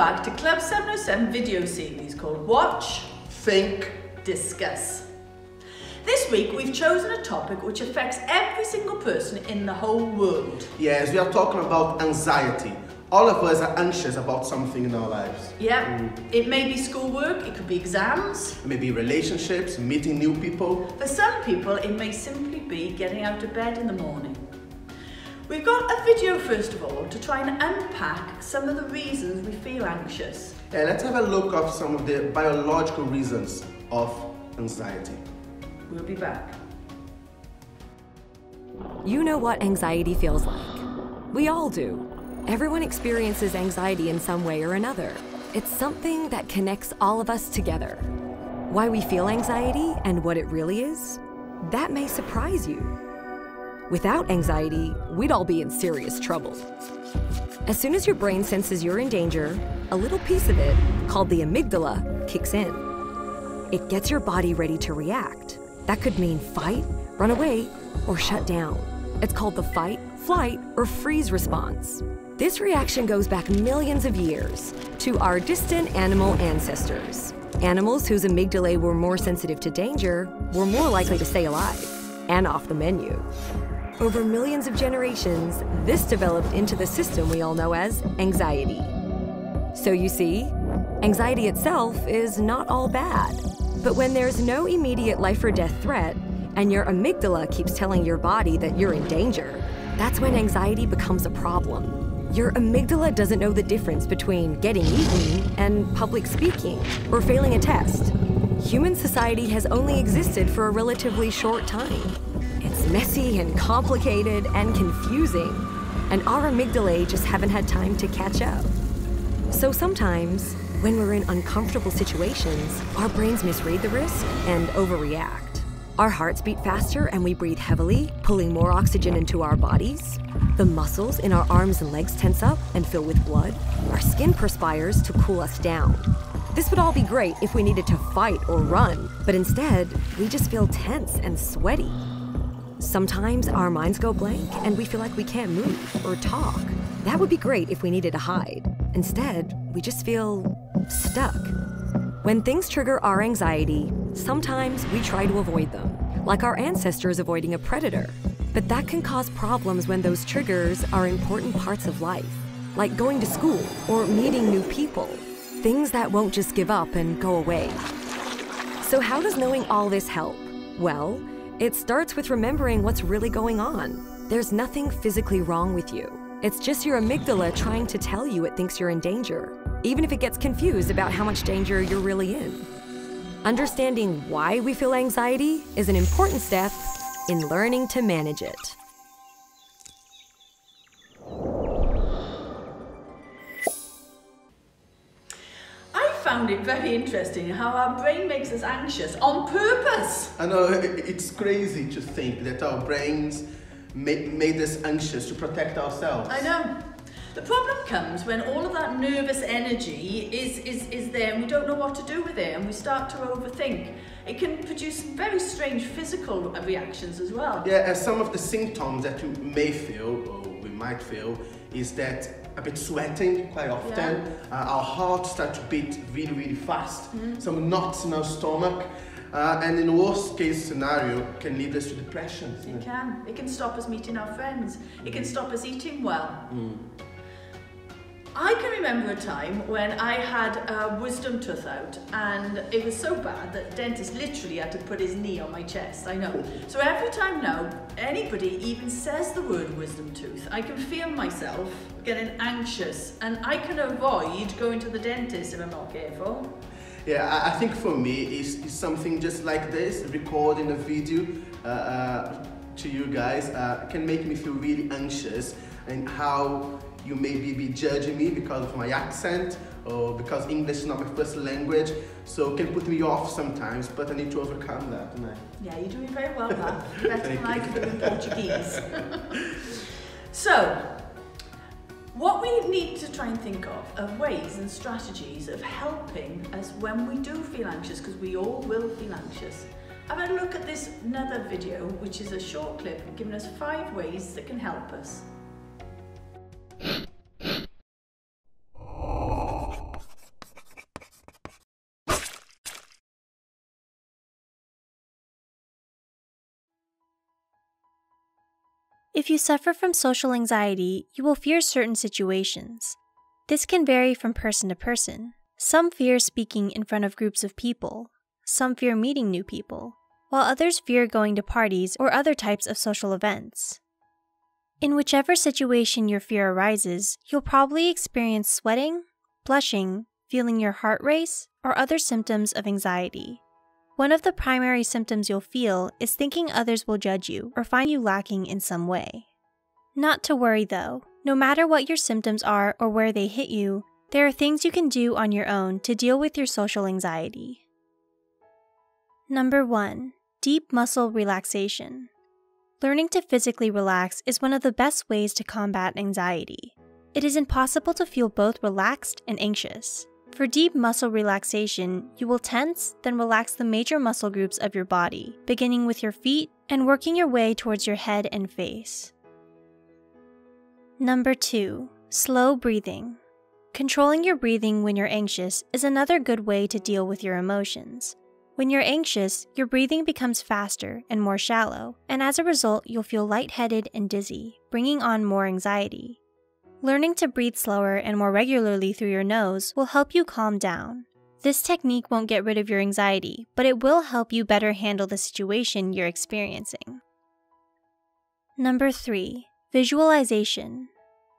STEM oh video series called Watch, Think, Discuss. This week we've chosen a topic which affects every single person in the whole world. yes, we are talking about anxiety. All of us are anxious about something in our lives. Yeah, mm. it may be schoolwork, it could be exams. It may be relationships, meeting new people. For some people, it may simply be getting out of bed in the morning. We've got a video first of all to try and unpack some of the reasons we feel anxious. Yeah, let's have a look at some of the biological reasons of anxiety. We'll be back. You know what anxiety feels like. We all do. Everyone experiences anxiety in some way or another. It's something that connects all of us together. Why we feel anxiety and what it really is, that may surprise you. Without anxiety, we'd all be in serious trouble. As soon as your brain senses you're in danger, a little piece of it, called the amygdala, kicks in. It gets your body ready to react. That could mean fight, run away, or shut down. It's called the fight, flight, or freeze response. This reaction goes back millions of years to our distant animal ancestors. Animals whose amygdalae were more sensitive to danger were more likely to stay alive and off the menu. Over millions of generations, this developed into the system we all know as anxiety. So you see, anxiety itself is not all bad. But when there's no immediate life or death threat, and your amygdala keeps telling your body that you're in danger, that's when anxiety becomes a problem. Your amygdala doesn't know the difference between getting eaten and public speaking or failing a test. Human society has only existed for a relatively short time. It's messy and complicated and confusing, and our amygdalae just haven't had time to catch up. So sometimes, when we're in uncomfortable situations, our brains misread the risk and overreact. Our hearts beat faster and we breathe heavily, pulling more oxygen into our bodies. The muscles in our arms and legs tense up and fill with blood. Our skin perspires to cool us down. This would all be great if we needed to fight or run, but instead, we just feel tense and sweaty. Sometimes our minds go blank and we feel like we can't move or talk. That would be great if we needed to hide. Instead, we just feel stuck. When things trigger our anxiety, sometimes we try to avoid them, like our ancestors avoiding a predator. But that can cause problems when those triggers are important parts of life, like going to school or meeting new people, things that won't just give up and go away. So, how does knowing all this help? Well, it starts with remembering what's really going on. There's nothing physically wrong with you. It's just your amygdala trying to tell you it thinks you're in danger, even if it gets confused about how much danger you're really in. Understanding why we feel anxiety is an important step in learning to manage it. Found it very interesting how our brain makes us anxious on purpose. I know it's crazy to think that our brains ma- made us anxious to protect ourselves. I know. The problem comes when all of that nervous energy is, is, is there and we don't know what to do with it and we start to overthink. It can produce very strange physical reactions as well. Yeah, and some of the symptoms that you may feel, or we might feel, is that a bit sweating quite often. Uh, our heart starts to beat really, really fast. Some knots in our stomach. Uh, and in worst case scenario, can lead us to depression. It can. It can stop us meeting our friends. It can stop us eating well. I can remember a time when I had a wisdom tooth out and it was so bad that the dentist literally had to put his knee on my chest, I know. So every time now anybody even says the word wisdom tooth, I can feel myself getting anxious and I can avoid going to the dentist if I'm not careful. Yeah, I, think for me, it's, it's something just like this, recording a video uh, uh, to you guys uh, can make me feel really anxious and how you maybe be judging me because of my accent or because English is not my first language. So it can put me off sometimes, but I need to overcome that, don't I? Yeah, you're doing very well, Matt. Better than I can do in Portuguese. so, what we need to try and think of are ways and strategies of helping us when we do feel anxious, because we all will feel anxious. I've had a look at this another video, which is a short clip giving us five ways that can help us. If you suffer from social anxiety, you will fear certain situations. This can vary from person to person. Some fear speaking in front of groups of people, some fear meeting new people, while others fear going to parties or other types of social events. In whichever situation your fear arises, you'll probably experience sweating, blushing, feeling your heart race, or other symptoms of anxiety. One of the primary symptoms you'll feel is thinking others will judge you or find you lacking in some way. Not to worry though, no matter what your symptoms are or where they hit you, there are things you can do on your own to deal with your social anxiety. Number 1. Deep muscle relaxation. Learning to physically relax is one of the best ways to combat anxiety. It is impossible to feel both relaxed and anxious. For deep muscle relaxation, you will tense, then relax the major muscle groups of your body, beginning with your feet and working your way towards your head and face. Number 2. Slow breathing. Controlling your breathing when you're anxious is another good way to deal with your emotions. When you're anxious, your breathing becomes faster and more shallow, and as a result, you'll feel lightheaded and dizzy, bringing on more anxiety. Learning to breathe slower and more regularly through your nose will help you calm down. This technique won't get rid of your anxiety, but it will help you better handle the situation you're experiencing. Number 3. Visualization.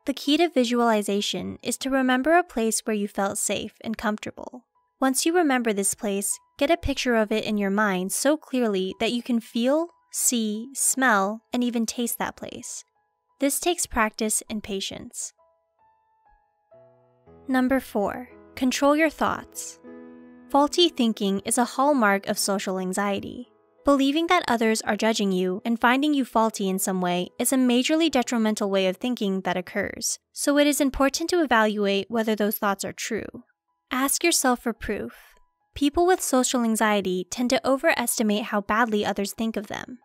The key to visualization is to remember a place where you felt safe and comfortable. Once you remember this place, get a picture of it in your mind so clearly that you can feel, see, smell, and even taste that place. This takes practice and patience. Number 4. Control your thoughts. Faulty thinking is a hallmark of social anxiety. Believing that others are judging you and finding you faulty in some way is a majorly detrimental way of thinking that occurs, so it is important to evaluate whether those thoughts are true. Ask yourself for proof. People with social anxiety tend to overestimate how badly others think of them.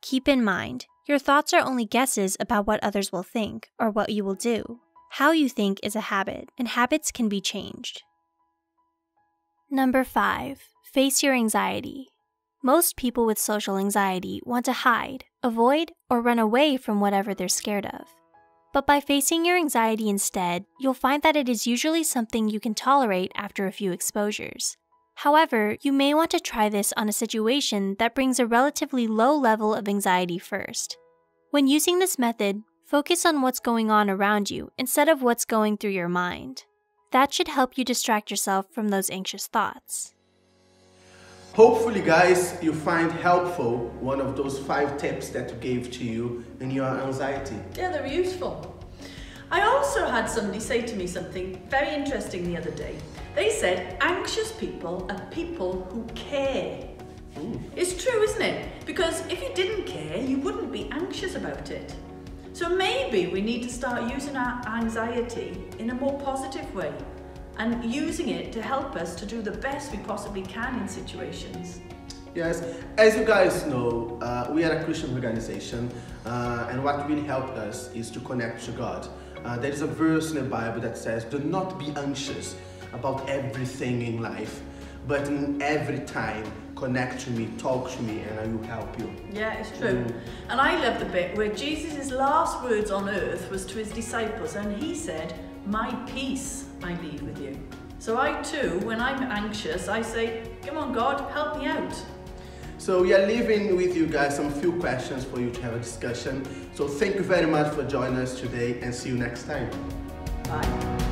Keep in mind, your thoughts are only guesses about what others will think or what you will do. How you think is a habit, and habits can be changed. Number 5. Face your anxiety. Most people with social anxiety want to hide, avoid, or run away from whatever they're scared of. But by facing your anxiety instead, you'll find that it is usually something you can tolerate after a few exposures. However, you may want to try this on a situation that brings a relatively low level of anxiety first. When using this method, focus on what's going on around you instead of what's going through your mind. That should help you distract yourself from those anxious thoughts. Hopefully, guys, you find helpful one of those five tips that we gave to you in your anxiety. Yeah, they're useful. I also had somebody say to me something very interesting the other day. They said anxious people are people who care. Ooh. It's true, isn't it? Because if you didn't care, you wouldn't be anxious about it. So maybe we need to start using our anxiety in a more positive way and using it to help us to do the best we possibly can in situations. Yes, as you guys know, uh, we are a Christian organization, uh, and what really helped us is to connect to God. Uh, there is a verse in the Bible that says, Do not be anxious about everything in life, but in every time, connect to me, talk to me, and I will help you. Yeah, it's true. Mm. And I love the bit where Jesus' last words on earth was to his disciples, and he said, My peace I leave with you. So I too, when I'm anxious, I say, Come on, God, help me out. So we are leaving with you guys some few questions for you to have a discussion. So thank you very much for joining us today and see you next time. Bye.